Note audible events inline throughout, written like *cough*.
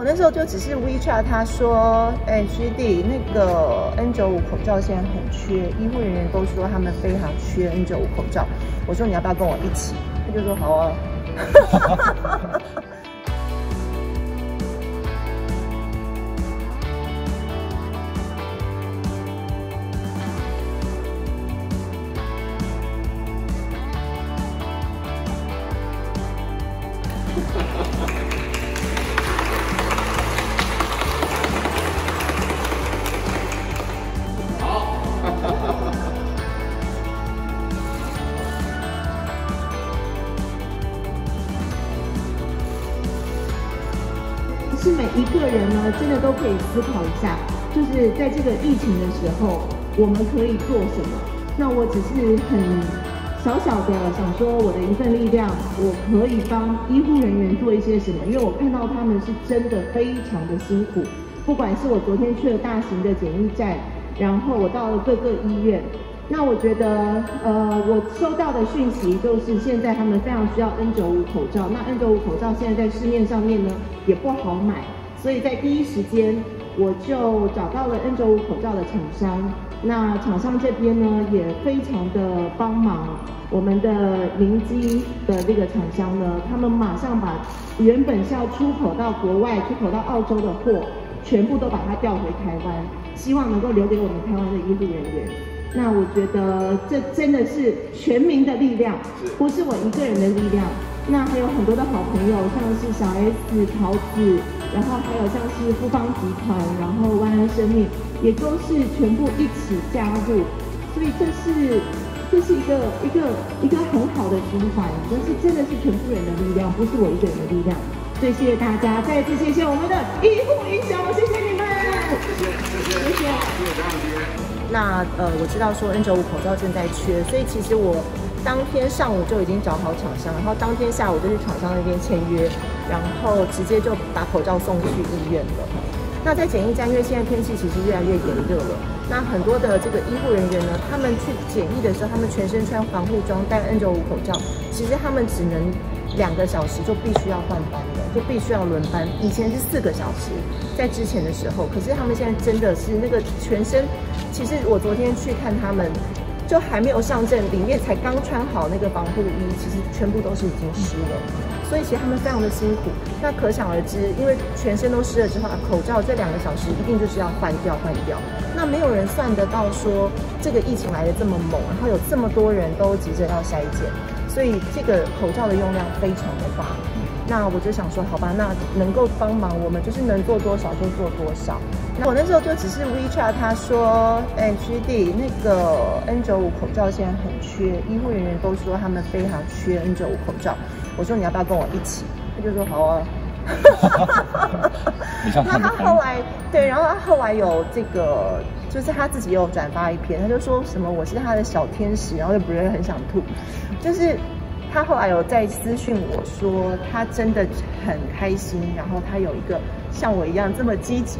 我那时候就只是 WeChat，他说，哎，学弟，那个 N95 口罩现在很缺，医护人员都说他们非常缺 N95 口罩。我说你要不要跟我一起？他就说好啊。*laughs* *laughs* 每一个人呢，真的都可以思考一下，就是在这个疫情的时候，我们可以做什么？那我只是很小小的想说，我的一份力量，我可以帮医护人员做一些什么？因为我看到他们是真的非常的辛苦，不管是我昨天去了大型的检疫站，然后我到了各个医院。那我觉得，呃，我收到的讯息就是现在他们非常需要 N95 口罩。那 N95 口罩现在在市面上面呢也不好买，所以在第一时间我就找到了 N95 口罩的厂商。那厂商这边呢也非常的帮忙，我们的明基的这个厂商呢，他们马上把原本是要出口到国外、出口到澳洲的货，全部都把它调回台湾，希望能够留给我们台湾的医护人员。那我觉得这真的是全民的力量，不是我一个人的力量。那还有很多的好朋友，像是小 S、桃子，然后还有像是富邦集团，然后万安生命，也都是全部一起加入。所以这是这是一个一个一个很好的循环，这是真的是全部人的力量，不是我一个人的力量。所以谢谢大家，再一次谢谢我们的医护英雄，谢谢你们，谢谢谢谢谢谢。那呃，我知道说 N95 口罩正在缺，所以其实我当天上午就已经找好厂商，然后当天下午就去厂商那边签约，然后直接就把口罩送去医院了。那在检疫站，因为现在天气其实越来越炎热了，那很多的这个医护人员呢，他们去检疫的时候，他们全身穿防护装，戴 N95 口罩，其实他们只能两个小时就必须要换班的，就必须要轮班。以前是四个小时，在之前的时候，可是他们现在真的是那个全身。其实我昨天去看他们，就还没有上阵，里面才刚穿好那个防护衣，其实全部都是已经湿了，所以其实他们非常的辛苦。那可想而知，因为全身都湿了之后，口罩这两个小时一定就是要换掉换掉。那没有人算得到说这个疫情来的这么猛，然后有这么多人都急着要筛检，所以这个口罩的用量非常的大。那我就想说，好吧，那能够帮忙，我们就是能做多少就做多少。那我那时候就只是 WeChat，他说，哎，学弟，那个 N95 口罩现在很缺，医护人员都说他们非常缺 N95 口罩。我说你要不要跟我一起？他就说好啊。*laughs* *laughs* 那他后来对，然后他后来有这个，就是他自己有转发一篇，他就说什么我是他的小天使，然后又不是很想吐，就是。他后来有在私讯我说，他真的很开心，然后他有一个像我一样这么积极，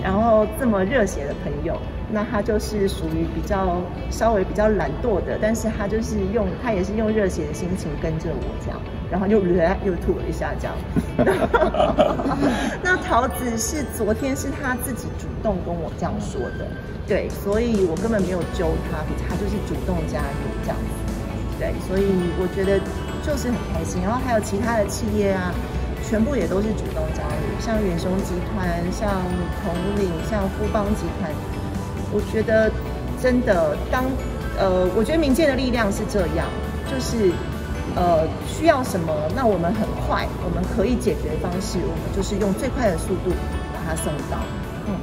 然后这么热血的朋友。那他就是属于比较稍微比较懒惰的，但是他就是用他也是用热血的心情跟着我这样，然后又 *laughs* 又吐了一下这样。*laughs* 那桃子是昨天是他自己主动跟我这样说的，对，所以我根本没有揪他，他就是主动加入这样子。对，所以我觉得就是很开心，然后还有其他的企业啊，全部也都是主动加入，像远雄集团、像统领、像富邦集团，我觉得真的当呃，我觉得民间的力量是这样，就是呃需要什么，那我们很快，我们可以解决方式，我们就是用最快的速度把它送到，嗯。